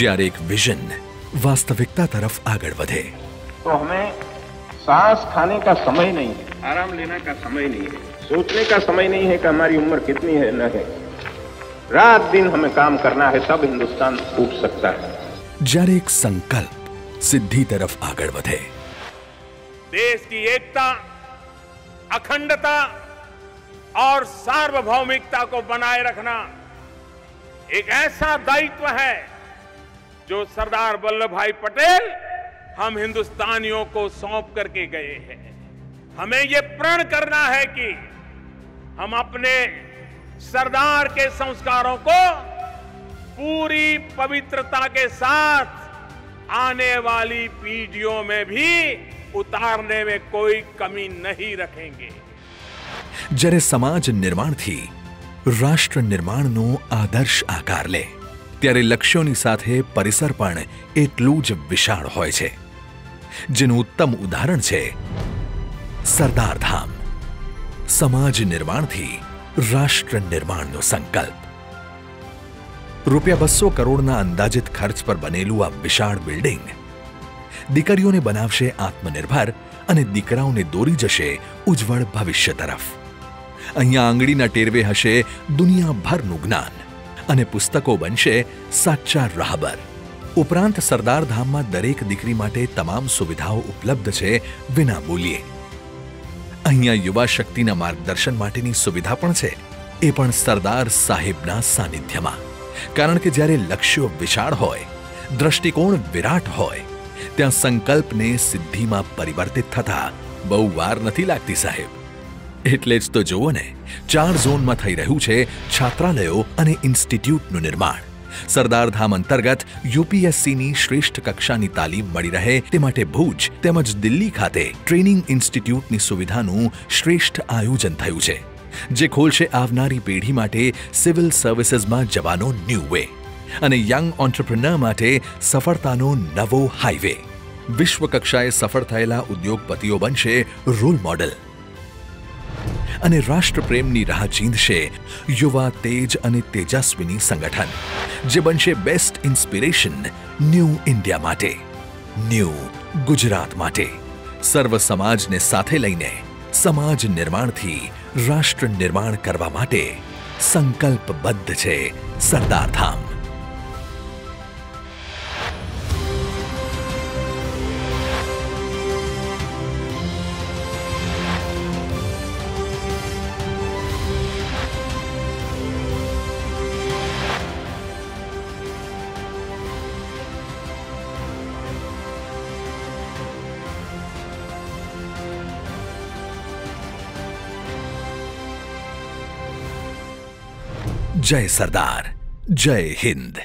જ્યારે એક વિઝન વાસ્તવિકતા તરફ આગળ વધે तो हमें सांस खाने का समय नहीं है आराम लेने का समय नहीं है सोचने का समय नहीं है कि हमारी उम्र कितनी है न है रात दिन हमें काम करना है तब हिंदुस्तान उठ सकता है જ્યારે એક સંકલ્પ સિદ્ધિ તરફ આગળ વધે देश की एकता अखंडता और सार्वभौमिकता को बनाए रखना एक ऐसा दायित्व है जो सरदार वल्लभ भाई पटेल हम हिंदुस्तानियों को सौंप करके गए हैं हमें ये प्रण करना है कि हम अपने सरदार के संस्कारों को पूरी पवित्रता के साथ आने वाली पीढ़ियों में भी उतारने में कोई कमी नहीं रखेंगे જ્યારે સમાજ નિર્માણથી રાષ્ટ્ર નિર્માણનો આદર્શ આકાર લે ત્યારે લક્ષ્યોની સાથે પરિસર પણ એટલું જ વિશાળ હોય છે. જેનું ઉત્તમ ઉદાહરણ છે સરદાર ધામ. સમાજ નિર્માણથી રાષ્ટ્ર નિર્માણનો સંકલ્પ. રૂપિયા બસો કરોડના અંદાજિત ખર્ચ પર બનેલું આ વિશાળ બિલ્ડિંગ દીકરીઓને બનાવશે આત્મનિર્ભર અને દીકરાઓને દોરી જશે ઉજ્જવળ ભવિષ્ય તરફ. અહીંયા આંગળીના ટેરવે હશે દુનિયાભરનું જ્ઞાન. અને પુસ્તકો બનશે સાચા રાહબર. ઉપરાંત સરદાર ધામમાં દરેક દીકરી માટે તમામ સુવિધાઓ ઉપલબ્ધ છે વિના મૂલ્યે. અહીંયા યુવા શક્તિના માર્ગદર્શન માટેની સુવિધા પણ છે. એ પણ સરદાર સાહેબના સાનિધ્યમાં. કારણ કે જ્યારે લક્ષ્યો વિશાળ હોય, દ્રષ્ટિકોણ વિરાટ હોય, ત્યાં સંકલ્પને સિદ્ધિમાં પરિવર્તિત થતા બહુ વાર નથી લાગતી સાહેબ. એટલે જ તો જુઓ ને, ચાર ઝોનમાં થઈ રહ્યું છે છાત્રાલયો અને ઇન્સ્ટિટ્યૂટનું નિર્માણ. સરદાર ધામ અંતર્ગત યુપીએસસીની શ્રેષ્ઠ કક્ષાની તાલીમ મળી રહે તે માટે ભુજ તેમજ દિલ્હી ખાતે ટ્રેનિંગ ઇન્સ્ટિટ્યૂટની સુવિધાનું શ્રેષ્ઠ આયોજન થયું છે, જે ખોલશે આવનારી પેઢી માટે સિવિલ સર્વિસીસમાં જવાનો ન્યૂ વે અને યંગ ઓન્ટરપ્રિનર માટે સફળતાનો નવો હાઈવે વિશ્વ કક્ષાએ સફળ થયેલા ઉદ્યોગપતિઓ બનશે રોલ મોડલ. અને રાષ્ટ્રપ્રેમની રાહ ચીંધશે યુવા તેજ અને તેજસ્વીની સંગઠન, જે બનશે બેસ્ટ ઇન્સ્પિરેશન ન્યૂ ઇન્ડિયા માટે, ન્યૂ ગુજરાત માટે. સર્વ સમાજને સાથે લઈને સમાજ નિર્માણથી રાષ્ટ્ર નિર્માણ કરવા માટે સંકલ્પબદ્ધ છે સરદાર જય સરદાર જય હિન્દ